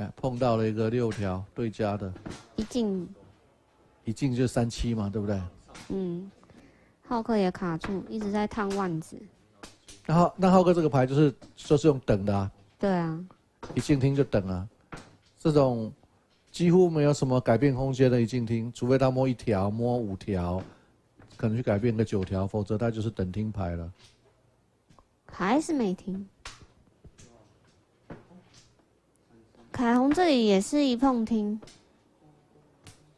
看碰到了一个六条对家的，一进，一进就三七嘛，对不对？嗯，浩克也卡住，一直在烫腕子。那浩那浩克这个牌就是就是用等的啊，对啊，一进厅就等啊，这种几乎没有什么改变空间的一进厅，除非他摸一条摸五条，可能去改变个九条，否则他就是等听牌了。还是没听。凯虹这里也是一碰听，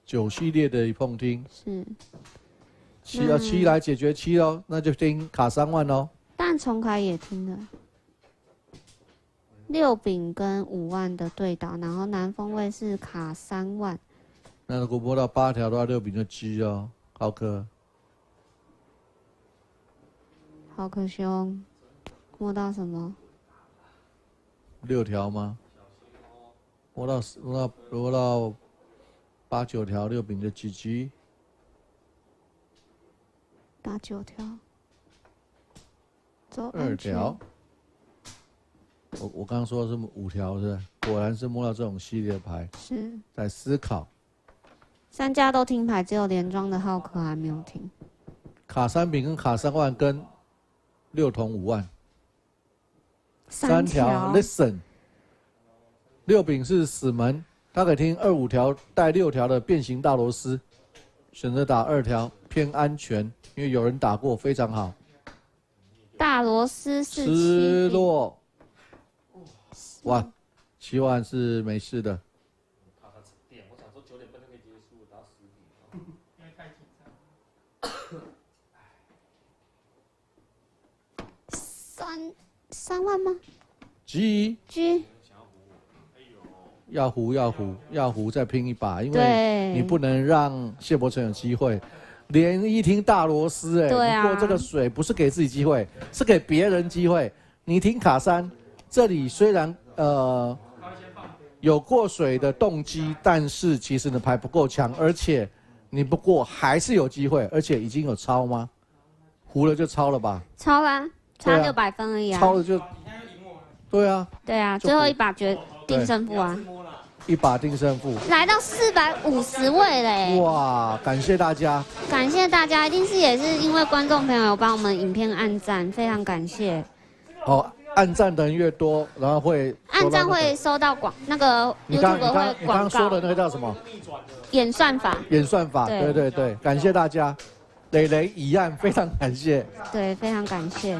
九系列的一碰听，是，七啊七来解决七哦，那就听卡三万哦。但重凯也听了。六饼跟五万的对打，然后南风位是卡三万，那如果摸到八条的话，六饼就鸡哦，浩克。浩克兄，摸到什么？六条吗？摸到摸到摸到八九条，六饼的鸡鸡。八九条，走二条。我我刚刚说的是五条，是是？果然是摸到这种系列牌，是在思考。三家都听牌，只有连庄的浩克还没有听。卡三饼跟卡三万跟六筒五万，三条 listen。六饼是死门，他可以听二五条带六条的变形大螺丝，选择打二条偏安全，因为有人打过，非常好。大螺丝是失，落，哇，七万是没事的。三三万吗鸡？G 要胡要胡要胡再拼一把，因为，你不能让谢伯成有机会。连一听大螺丝，哎，对啊你过这个水不是给自己机会，是给别人机会。你听卡山，这里虽然呃有过水的动机，但是其实你的牌不够强，而且你不过还是有机会，而且已经有超吗？胡了就超了吧，超啦，差六百分而已啊。超了就，对啊，对啊，最后一把决定胜负啊，一把定胜负。来到四百五十位嘞！哇，感谢大家。感谢大家，一定是也是因为观众朋友有帮我们影片按赞，非常感谢。哦，按赞的人越多，然后会按赞会收到广那个 YouTube 你刚会你刚刚说的那个叫什么？演算法，演算法，对对对对，感谢大家，磊磊以案非常感谢。对，非常感谢。